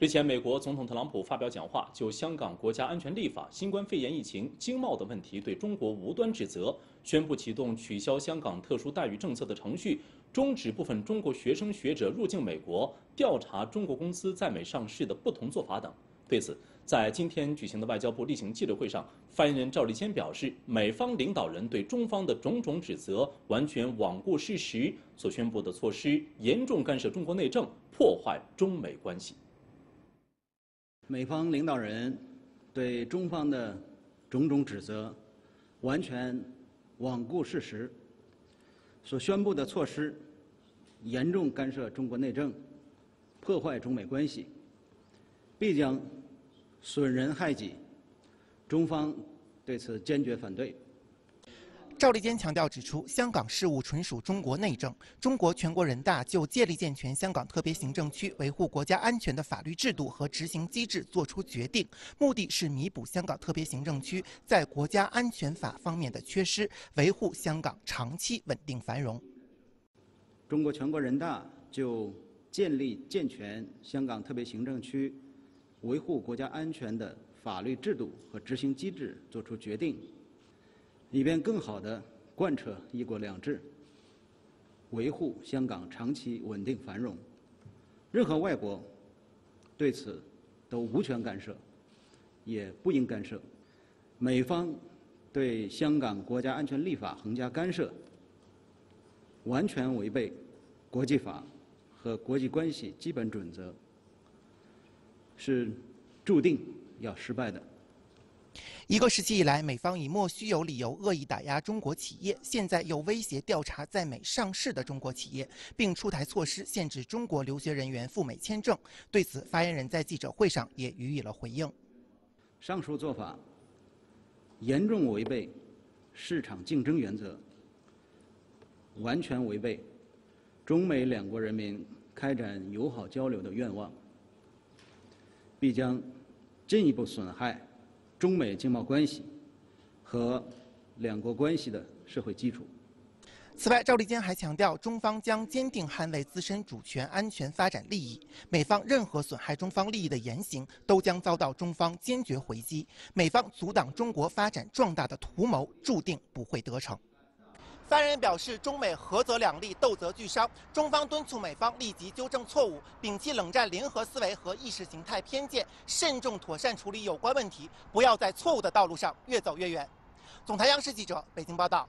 日前，美国总统特朗普发表讲话，就香港国家安全立法、新冠肺炎疫情、经贸等问题对中国无端指责，宣布启动取消香港特殊待遇政策的程序，终止部分中国学生学者入境美国，调查中国公司在美上市的不同做法等。对此，在今天举行的外交部例行记者会上，发言人赵立坚表示，美方领导人对中方的种种指责完全罔顾事实，所宣布的措施严重干涉中国内政，破坏中美关系。美方领导人对中方的种种指责，完全罔顾事实，所宣布的措施严重干涉中国内政，破坏中美关系，必将损人害己，中方对此坚决反对。赵立坚强调指出，香港事务纯属中国内政。中国全国人大就建立健全香港特别行政区维护国家安全的法律制度和执行机制作出决定，目的是弥补香港特别行政区在国家安全法方面的缺失，维护香港长期稳定繁荣。中国全国人大就建立健全香港特别行政区维护国家安全的法律制度和执行机制作出决定。以便更好地贯彻“一国两制”，维护香港长期稳定繁荣，任何外国对此都无权干涉，也不应干涉。美方对香港国家安全立法横加干涉，完全违背国际法和国际关系基本准则，是注定要失败的。一个时期以来，美方以莫须有理由恶意打压中国企业，现在又威胁调查在美上市的中国企业，并出台措施限制中国留学人员赴美签证。对此，发言人在记者会上也予以了回应。上述做法严重违背市场竞争原则，完全违背中美两国人民开展友好交流的愿望，必将进一步损害。中美经贸关系和两国关系的社会基础。此外，赵立坚还强调，中方将坚定捍卫自身主权、安全、发展利益。美方任何损害中方利益的言行，都将遭到中方坚决回击。美方阻挡中国发展壮大的图谋，注定不会得逞。发言人表示，中美合则两利，斗则俱伤。中方敦促美方立即纠正错误，摒弃冷战联合思维和意识形态偏见，慎重妥善处理有关问题，不要在错误的道路上越走越远。总台央视记者北京报道。